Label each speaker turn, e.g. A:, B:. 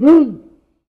A: Mm.